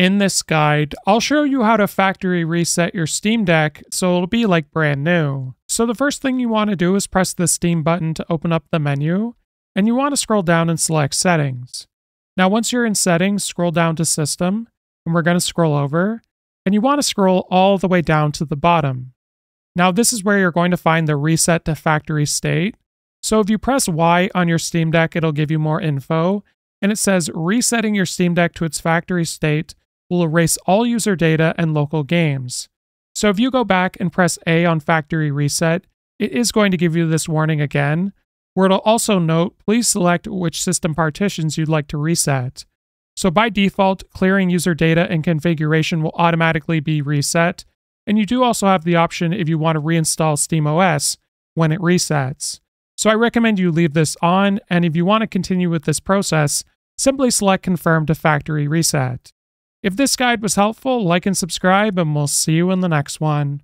In this guide, I'll show you how to factory reset your Steam Deck so it'll be like brand new. So the first thing you want to do is press the Steam button to open up the menu, and you want to scroll down and select Settings. Now once you're in Settings, scroll down to System, and we're going to scroll over, and you want to scroll all the way down to the bottom. Now this is where you're going to find the Reset to Factory State. So if you press Y on your Steam Deck, it'll give you more info, and it says resetting your Steam Deck to its factory state will erase all user data and local games. So if you go back and press A on factory reset, it is going to give you this warning again, where it'll also note please select which system partitions you'd like to reset. So by default, clearing user data and configuration will automatically be reset, and you do also have the option if you want to reinstall SteamOS when it resets. So I recommend you leave this on, and if you want to continue with this process, simply select Confirm to Factory Reset. If this guide was helpful, like and subscribe, and we'll see you in the next one.